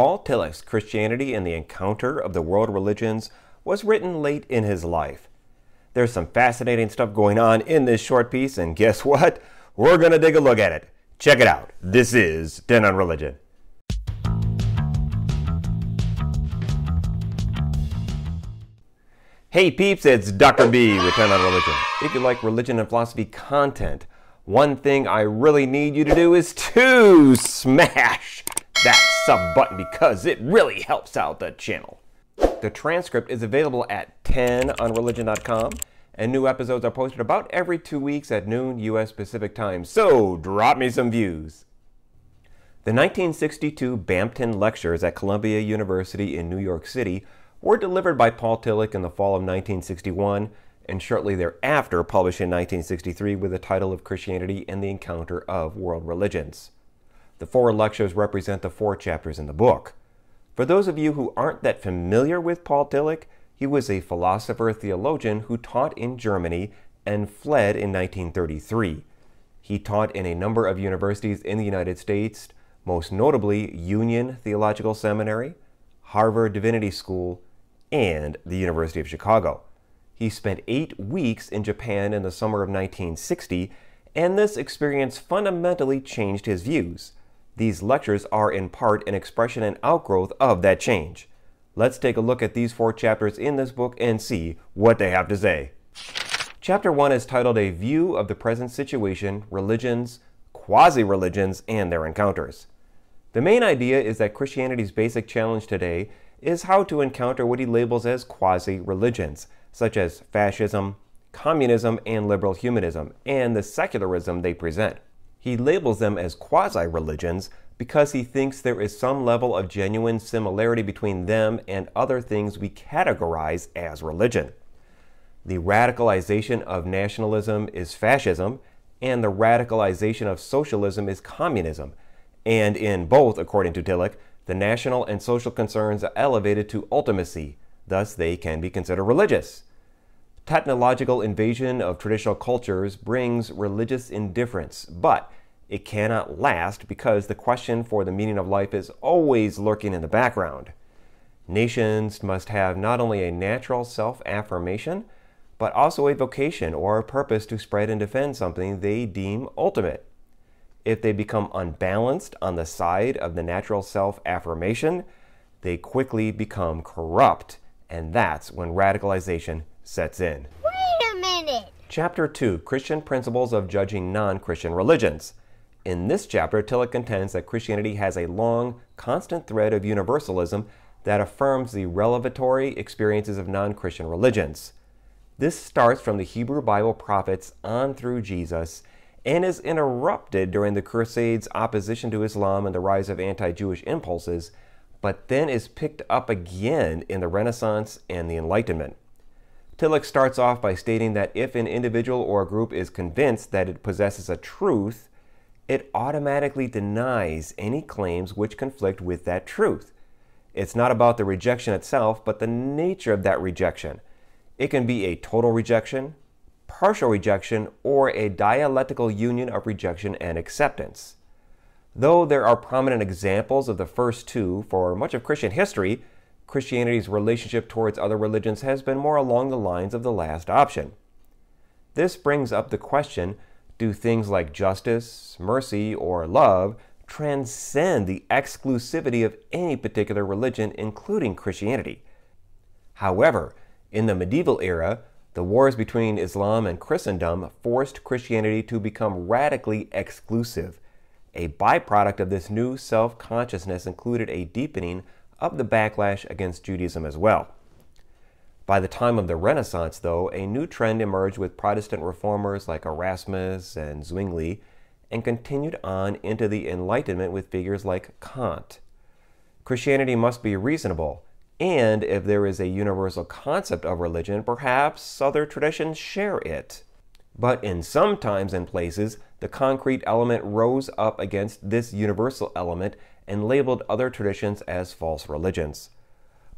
Paul Tillich's Christianity and the Encounter of the World Religions was written late in his life. There's some fascinating stuff going on in this short piece, and guess what? We're going to take a look at it. Check it out. This is 10 on Religion. Hey peeps, it's Dr. B with 10 on Religion. If you like religion and philosophy content, one thing I really need you to do is to smash that sub button because it really helps out the channel. The transcript is available at 10onreligion.com and new episodes are posted about every two weeks at noon U.S. Pacific Time, so drop me some views. The 1962 Bampton Lectures at Columbia University in New York City were delivered by Paul Tillich in the fall of 1961 and shortly thereafter published in 1963 with the title of Christianity and the Encounter of World Religions. The four lectures represent the four chapters in the book. For those of you who aren't that familiar with Paul Tillich, he was a philosopher theologian who taught in Germany and fled in 1933. He taught in a number of universities in the United States, most notably Union Theological Seminary, Harvard Divinity School, and the University of Chicago. He spent eight weeks in Japan in the summer of 1960, and this experience fundamentally changed his views. These lectures are in part an expression and outgrowth of that change. Let's take a look at these four chapters in this book and see what they have to say. Chapter 1 is titled A View of the Present Situation, Religions, Quasi Religions, and Their Encounters. The main idea is that Christianity's basic challenge today is how to encounter what he labels as quasi religions, such as fascism, communism, and liberal humanism, and the secularism they present. He labels them as quasi religions because he thinks there is some level of genuine similarity between them and other things we categorize as religion. The radicalization of nationalism is fascism, and the radicalization of socialism is communism. And in both, according to Tillich, the national and social concerns are elevated to ultimacy, thus, they can be considered religious. Technological invasion of traditional cultures brings religious indifference, but it cannot last because the question for the meaning of life is always lurking in the background. Nations must have not only a natural self affirmation, but also a vocation or a purpose to spread and defend something they deem ultimate. If they become unbalanced on the side of the natural self affirmation, they quickly become corrupt, and that's when radicalization sets in. Wait a minute! Chapter 2 Christian Principles of Judging Non Christian Religions. In this chapter, Tillich contends that Christianity has a long, constant thread of universalism that affirms the revelatory experiences of non Christian religions. This starts from the Hebrew Bible prophets on through Jesus and is interrupted during the Crusades' opposition to Islam and the rise of anti Jewish impulses, but then is picked up again in the Renaissance and the Enlightenment. Tillich starts off by stating that if an individual or a group is convinced that it possesses a truth, it automatically denies any claims which conflict with that truth. It's not about the rejection itself, but the nature of that rejection. It can be a total rejection, partial rejection, or a dialectical union of rejection and acceptance. Though there are prominent examples of the first two for much of Christian history, Christianity's relationship towards other religions has been more along the lines of the last option. This brings up the question do things like justice, mercy, or love transcend the exclusivity of any particular religion, including Christianity? However, in the medieval era, the wars between Islam and Christendom forced Christianity to become radically exclusive. A byproduct of this new self consciousness included a deepening of the backlash against Judaism as well. By the time of the Renaissance, though, a new trend emerged with Protestant reformers like Erasmus and Zwingli, and continued on into the Enlightenment with figures like Kant. Christianity must be reasonable, and if there is a universal concept of religion, perhaps other traditions share it. But in some times and places, the concrete element rose up against this universal element and labeled other traditions as false religions.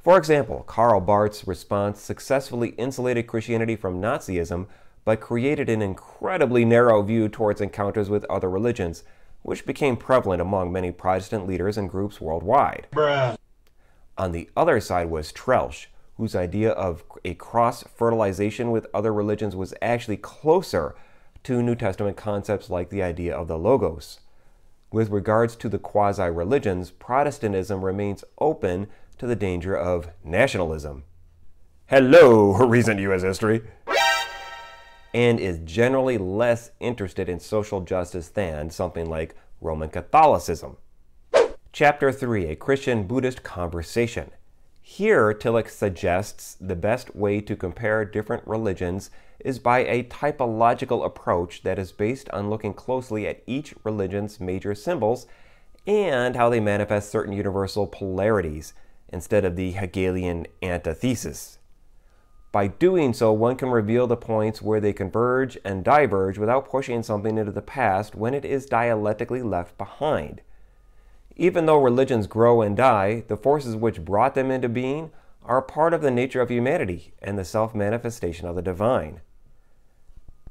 For example, Karl Barth's response successfully insulated Christianity from Nazism but created an incredibly narrow view towards encounters with other religions, which became prevalent among many Protestant leaders and groups worldwide. Bruh. On the other side was Troeltsch, whose idea of a cross fertilization with other religions was actually closer to New Testament concepts like the idea of the Logos. With regards to the quasi religions, Protestantism remains open to the danger of nationalism. Hello, recent U.S. history! And is generally less interested in social justice than something like Roman Catholicism. Chapter 3 A Christian Buddhist Conversation. Here, Tillich suggests the best way to compare different religions is by a typological approach that is based on looking closely at each religion's major symbols and how they manifest certain universal polarities instead of the Hegelian antithesis. By doing so, one can reveal the points where they converge and diverge without pushing something into the past when it is dialectically left behind. Even though religions grow and die, the forces which brought them into being are part of the nature of humanity and the self manifestation of the divine.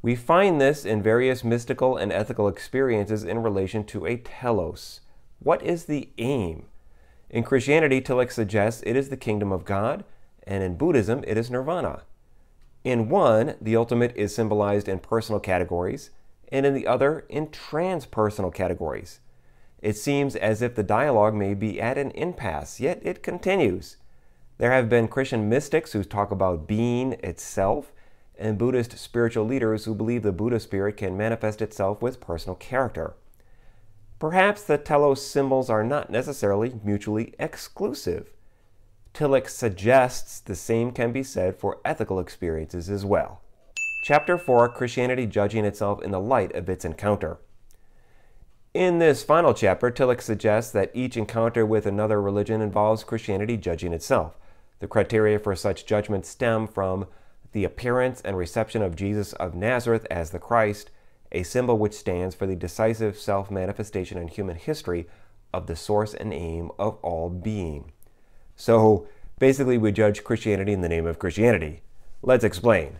We find this in various mystical and ethical experiences in relation to a telos. What is the aim? In Christianity, Tillich suggests it is the kingdom of God, and in Buddhism, it is nirvana. In one, the ultimate is symbolized in personal categories, and in the other, in transpersonal categories. It seems as if the dialogue may be at an impasse, yet it continues. There have been Christian mystics who talk about being itself and Buddhist spiritual leaders who believe the Buddha spirit can manifest itself with personal character. Perhaps the telos symbols are not necessarily mutually exclusive. Tillich suggests the same can be said for ethical experiences as well. Chapter 4 Christianity Judging Itself in the Light of Its Encounter. In this final chapter, Tillich suggests that each encounter with another religion involves Christianity judging itself. The criteria for such judgment stem from the appearance and reception of Jesus of Nazareth as the Christ, a symbol which stands for the decisive self manifestation in human history of the source and aim of all being. So basically, we judge Christianity in the name of Christianity. Let's explain.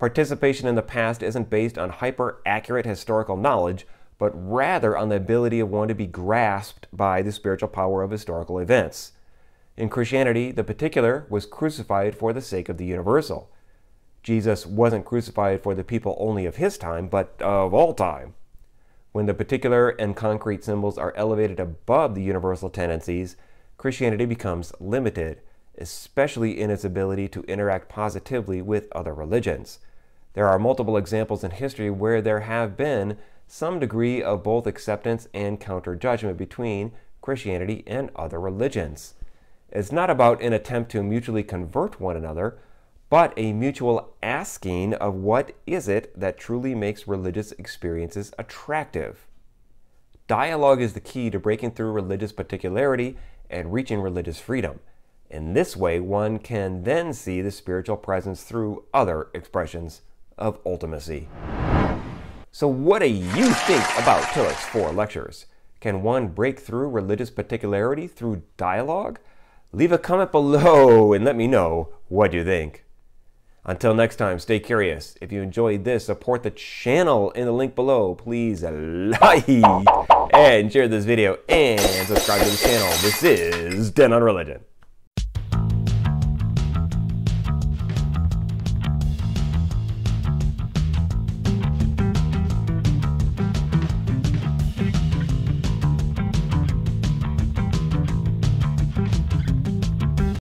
Participation in the past isn't based on hyper accurate historical knowledge, but rather on the ability of one to be grasped by the spiritual power of historical events. In Christianity, the particular was crucified for the sake of the universal. Jesus wasn't crucified for the people only of his time, but of all time. When the particular and concrete symbols are elevated above the universal tendencies, Christianity becomes limited, especially in its ability to interact positively with other religions. There are multiple examples in history where there have been some degree of both acceptance and counter judgment between Christianity and other religions. It's not about an attempt to mutually convert one another, but a mutual asking of what is it that truly makes religious experiences attractive. Dialogue is the key to breaking through religious particularity and reaching religious freedom. In this way, one can then see the spiritual presence through other expressions of ultimacy. So, what do you think about Tillich's four lectures? Can one break through religious particularity through dialogue? Leave a comment below and let me know what you think. Until next time, stay curious. If you enjoyed this, support the channel in the link below. Please like and share this video and subscribe to the channel. This is 10 on Religion.